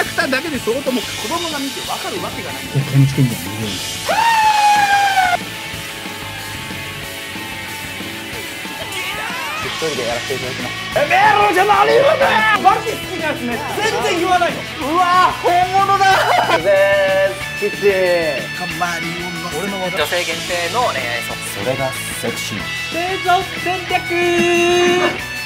ラクターだけで相当も子供が見て分かるわけがない感じてんじゃん一人でやらせていただきますえメロじゃ何言うねマジ好きなやつね全然言わないのうわ本物だでーすキッチン俺の女性限定の恋愛ソング。それがセクシー。製造戦略。